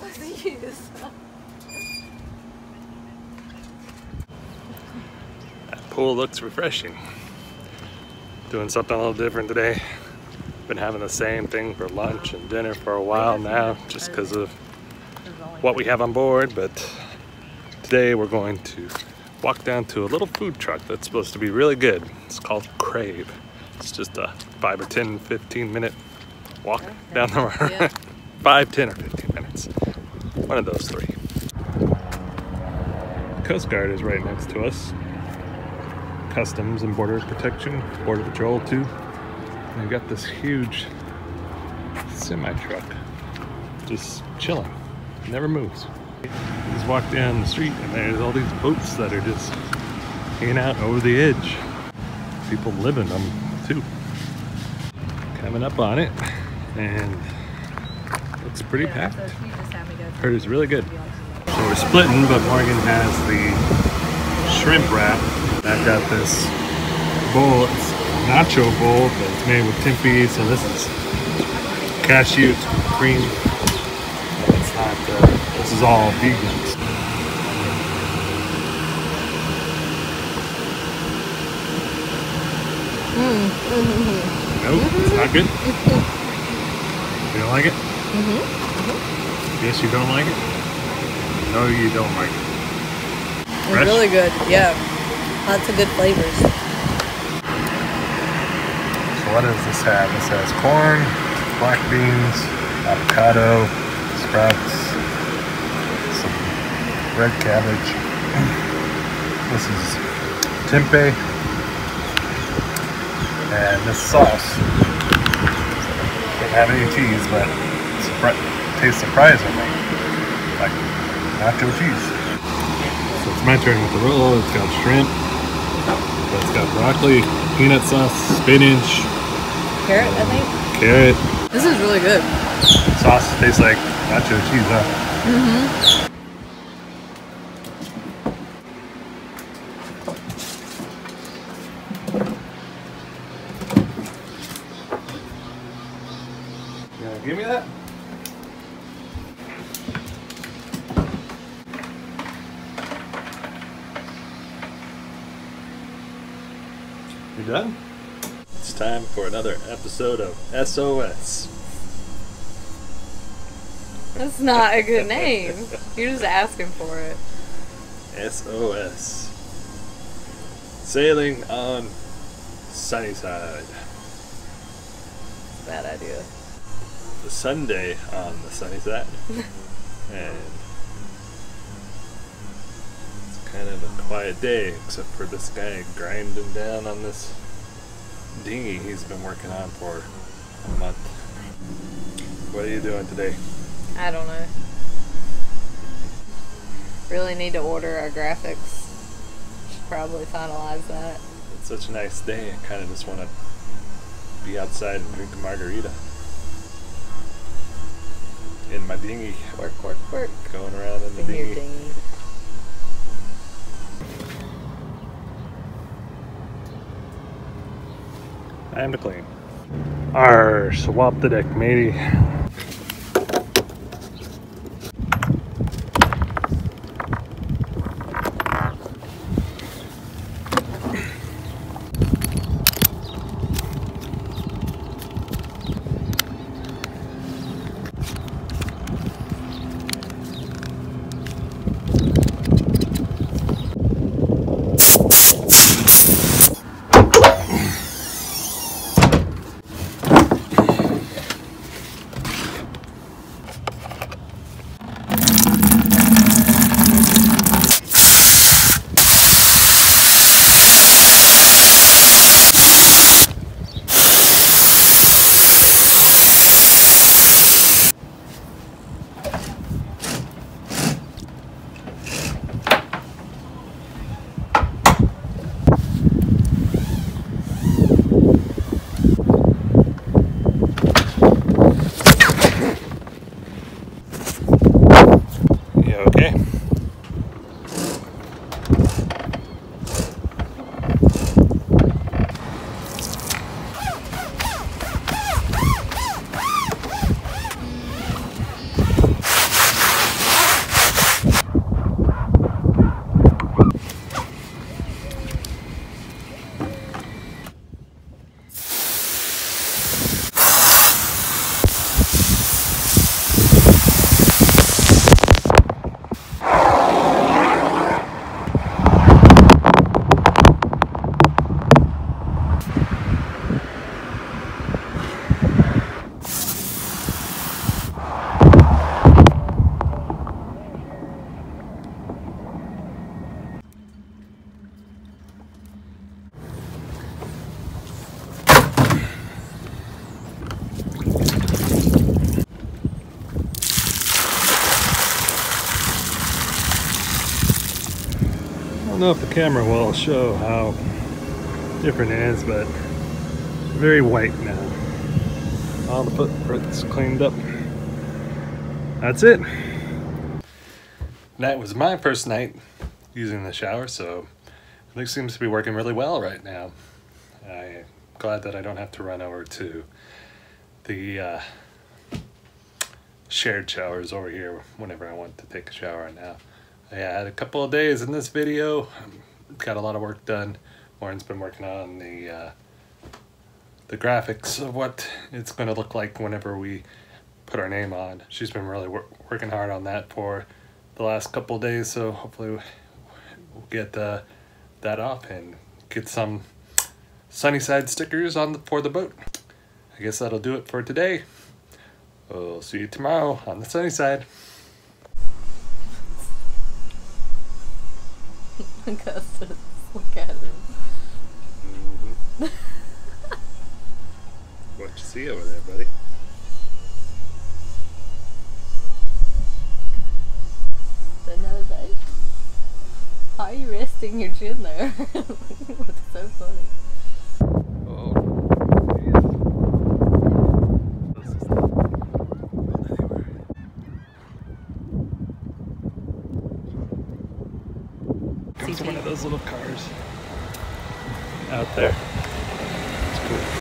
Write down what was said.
not supposed to use. That pool looks refreshing. Doing something a little different today. Been having the same thing for lunch and dinner for a while now, just because of what we have on board, but today we're going to walk down to a little food truck that's supposed to be really good. It's called Crave. It's just a five or 10, 15 minute walk down the road. Yeah. five, 10 or 15 minutes. One of those three. Coast Guard is right next to us. Customs and Border Protection, Border Patrol too. They've got this huge semi truck just chilling, never moves. Just walk down the street and there's all these boats that are just hanging out over the edge. People live in them too. Coming up on it and looks pretty packed. Heard it's really good. So we're splitting, but Morgan has the shrimp wrap. I've got this bowl, it's nacho bowl, but it's made with tempeh, so this is cashew cream. It's not, uh, this is all vegan. Nope, it's not good. You don't like it? Mm-hmm. Yes, you don't like it? No, you don't like it. It's really good. Yeah. Lots of good flavors. So what does this have? This has corn, black beans, avocado, sprouts, some red cabbage. This is tempeh, and this sauce. Doesn't have any cheese, but surpri- tastes surprisingly like nacho cheese. So it's my turn with the roll. It's got shrimp. It's got broccoli, peanut sauce, spinach, Carrot, I think. carrot. This is really good. Sauce tastes like nacho cheese, huh? You You done? It's time for another episode of SOS. That's not a good name. You're just asking for it. SOS. Sailing on Sunnyside. Bad idea. The Sunday on the sunny side. and kind of a quiet day, except for this guy grinding down on this dinghy he's been working on for a month. What are you doing today? I don't know. Really need to order our graphics. Should probably finalize that. It's such a nice day. I kind of just want to be outside and drink a margarita. In my dinghy, Work, work, work. going around in the In your dinghy. dinghy. Time to clean. Arr, swap the deck, matey. Don't know if the camera will show how different it is, but very white now. All the footprints cleaned up. That's it. That was my first night using the shower, so it seems to be working really well right now. I'm glad that I don't have to run over to the uh, shared showers over here whenever I want to take a shower now. I had a couple of days in this video, got a lot of work done. Lauren's been working on the uh, the graphics of what it's going to look like whenever we put our name on. She's been really wor working hard on that for the last couple of days, so hopefully we'll get uh, that off and get some Sunnyside stickers on the, for the boat. I guess that'll do it for today. We'll see you tomorrow on the sunny Augustus, look at him. Mm-hmm. what you see over there, buddy? Another bed? Why are you resting your chin there? Looks so funny. Oh. Comes one of those little cars out there.